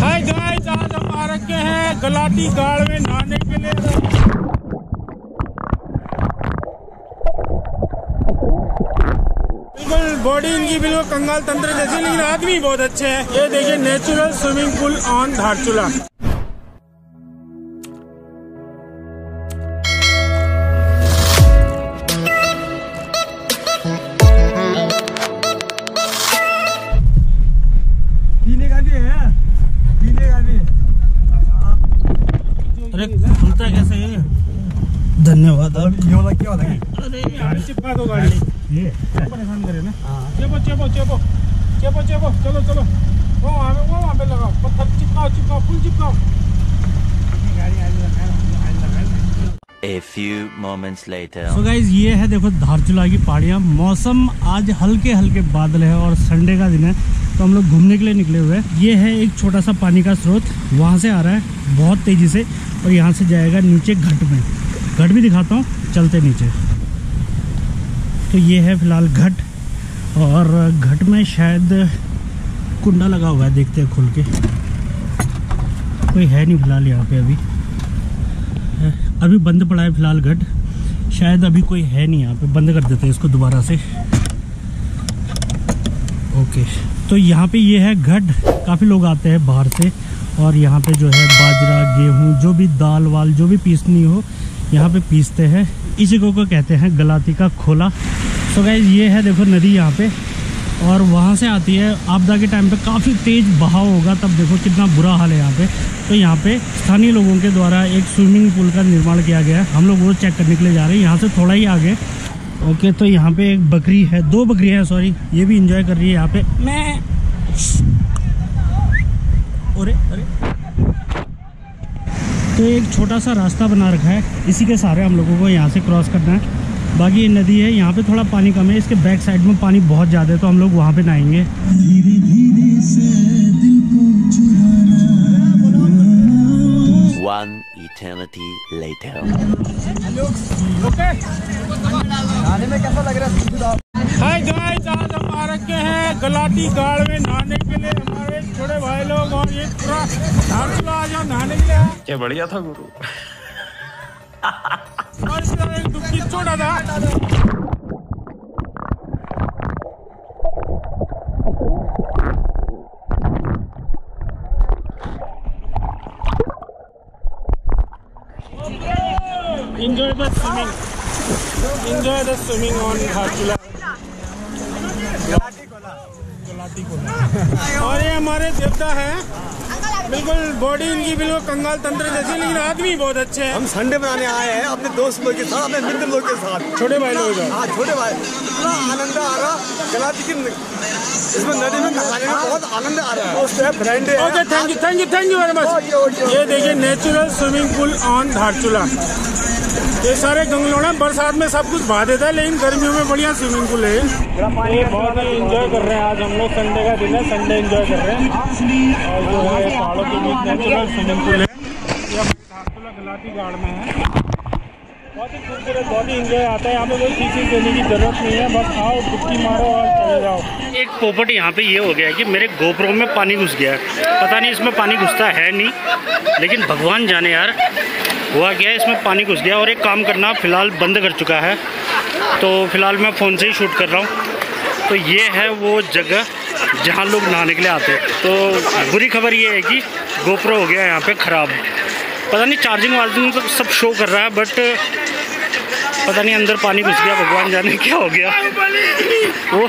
Hi guys, आज हम आ रखे हैं गलाटी गाड़ में नहाने के लिए। बिल्कुल बॉडी इनकी बिल्कुल कंगाल तंत्र जैसी, लेकिन आदमी बहुत अच्छे हैं। ये देखिए natural swimming pool on Dharchula. है धन्यवाद। ये वाला क्या वाला है अरे यार। चिपका दो गाड़ी ये परेशान करे ना। चेपो चेपो चेपो। चेपो चेपो। चलो चलो। वो वहाँ पे वो वहाँ पे लगाओ। पत्थर चिपकाओ चिपकाओ फुल चिपकाओ। A few moments later. So guys ये है देखो धारचूला की पहाड़ियाँ। मौसम आज हल्के हल्के बादल है और संडे का दिन है तो हम लोग घूमने के लिए निकले हुए हैं। ये है एक छोटा सा पानी का स्रोत। वहाँ से आ रहा है बहुत तेज़ी से और यहाँ से जाएगा नीचे घट में। घट भी दिखाता हूँ, चलते नीचे। तो ये है फ़िलहाल घट और घट में शायद कुंडा लगा हुआ है, देखते हैं खुल के। कोई है नहीं फ़िलहाल यहाँ पे अभी। अभी बंद पड़ा है फ़िलहाल घट। शायद अभी कोई है नहीं यहाँ पे। बंद कर देते हैं इसको दोबारा से। ओके तो यहाँ पे ये है घट। काफ़ी लोग आते हैं बाहर से। और यहाँ पे जो है बाजरा गेहूँ जो भी दाल वाल जो भी पीसनी हो यहाँ पे पीसते हैं। इसी को, को कहते हैं गलाती का खोला। सो गाइज़ ये है देखो नदी यहाँ पे। और वहाँ से आती है। आपदा के टाइम पे काफ़ी तेज़ बहाव होगा, तब देखो कितना बुरा हाल है यहाँ पे। तो यहाँ पे स्थानीय लोगों के द्वारा एक स्विमिंग पूल का निर्माण किया गया है। हम लोग वो चेक करने के लिए जा रहे हैं। यहाँ से थोड़ा ही आगे। ओके तो यहाँ पे एक बकरी है। दो बकरी है सॉरी ये भी इंजॉय कर रही है यहाँ पे। मैं अरे अरे। तो एक छोटा सा रास्ता बना रखा है। इसी के सहारे हम लोगों को यहाँ से क्रॉस करना है। बाकी ये नदी है यहाँ पे थोड़ा पानी कम है इसके बैक साइड में पानी बहुत ज़्यादा है तो हम लोग वहाँ पे नहाएँगे। है हाय गाइस आज हम आ रखे हैं गलाटी गाड़ में नहाने के लिए। हमारे छोटे भाई लोग और ये पूरा आज हम नहाने के लिए क्या बढ़िया था गुरु। तरह एक दुखी छोटा था Enjoy the swimming. Enjoy the swimming on Dharchula. गलाटी कोला। और ये हमारे देवता है। बिल्कुल बॉडी इनकी बिल्कुल कंगाल तंत्र जैसी लेकिन आदमी बहुत अच्छे हैं। हम संडे बनाने आए हैं अपने दोस्त लोग के साथ अपने मित्र लोग के साथ। छोटे भाई लोग हाँ छोटे भाई। इतना आनंद आ रहा गलाती की इसमें नदी में नहाने में बहुत आनंद आ रहा है। दोस्त है फ्रेंड है। Okay thank you thank you thank you very much ये देखिए natural swimming pool on Dharchula ये सारे गंगलोड़ा बरसात में सब कुछ बहा देता है लेकिन गर्मियों में बढ़िया स्विमिंग पूल है ये। बहुत ही इंजॉय कर रहे हैं आज हम लोग। संडे का दिन है संडे इंजॉय कर रहे हैं। और जो है पहाड़ों के बीच नेचुरल स्विमिंग पूल है। ये हमारे धारचूला गाड़ में है। बहुत ही खूबसूरत बहुत ही इंजॉय आता है। यहाँ पे कोई फीसिंग देने की ज़रूरत नहीं है बस आओ डुबकी मारो और चले जाओ। एक पोपट यहाँ पे ये हो गया है कि मेरे गोप्रो में पानी घुस गया है। पता नहीं इसमें पानी घुसता है नहीं लेकिन भगवान जाने यार। हुआ क्या है इसमें पानी घुस गया और एक काम करना फ़िलहाल बंद कर चुका है। तो फ़िलहाल मैं फ़ोन से ही शूट कर रहा हूँ। तो ये है वो जगह जहाँ लोग नहाने के लिए आते हैं। तो बुरी खबर ये है कि गोप्रो हो गया यहाँ पे ख़राब। पता नहीं चार्जिंग वार्जिंग तो सब शो कर रहा है बट पता नहीं अंदर पानी घुस गया भगवान जाने क्या हो गया। वो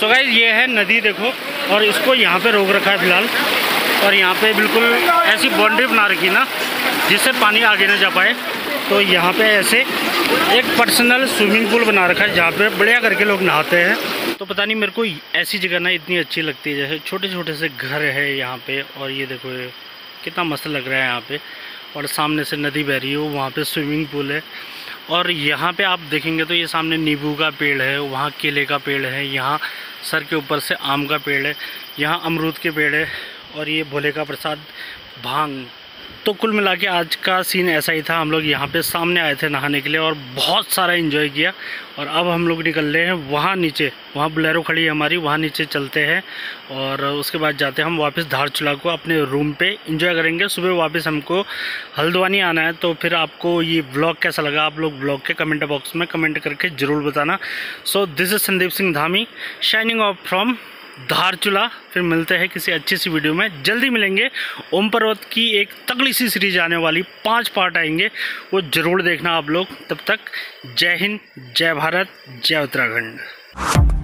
सो गाइज़ ये है नदी देखो और इसको यहाँ पे रोक रखा है फ़िलहाल। और यहाँ पे बिल्कुल ऐसी बाउंड्री बना रखी ना जिससे पानी आगे ना जा पाए। तो यहाँ पे ऐसे एक पर्सनल स्विमिंग पूल बना रखा है जहाँ पे बढ़िया करके लोग नहाते हैं। तो पता नहीं मेरे को ऐसी जगह ना इतनी अच्छी लगती है जैसे छोटे छोटे से घर है यहाँ पे और ये देखो ये कितना मस्त लग रहा है यहाँ पे। और सामने से नदी बह रही है वहाँ पे स्विमिंग पूल है। और यहाँ पे आप देखेंगे तो ये सामने नींबू का पेड़ है, वहाँ केले का पेड़ है, यहाँ सर के ऊपर से आम का पेड़ है, यहाँ अमरूद के पेड़ है और ये भोले का प्रसाद भाँग तो कुल मिला के आज का सीन ऐसा ही था। हम लोग यहाँ पे सामने आए थे नहाने के लिए और बहुत सारा इन्जॉय किया। और अब हम लोग निकल रहे हैं वहाँ नीचे। वहाँ बुलेरो खड़ी है हमारी, वहाँ नीचे चलते हैं और उसके बाद जाते हैं हम वापस धारचूला को अपने रूम पे इंजॉय करेंगे। सुबह वापस हमको हल्द्वानी आना है तो फिर आपको ये ब्लॉग कैसा लगा आप लोग ब्लॉग के कमेंट बॉक्स में कमेंट करके ज़रूर बताना। So this is Sandeep Singh Dhami signing off from Dharchula फिर मिलते हैं किसी अच्छी सी वीडियो में। जल्दी मिलेंगे। ओम पर्वत की एक तगड़ी सी सीरीज़ आने वाली पाँच पार्ट आएँगे। वो ज़रूर देखना आप लोग। तब तक जय हिंद, जय भारत, जय उत्तराखंड।